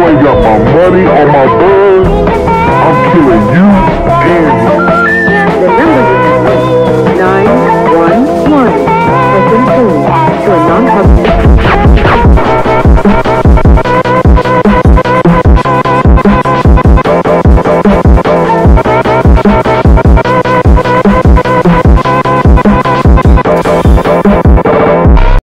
You ain't got my money on my bird. I'm killing you and 911, to a non-public...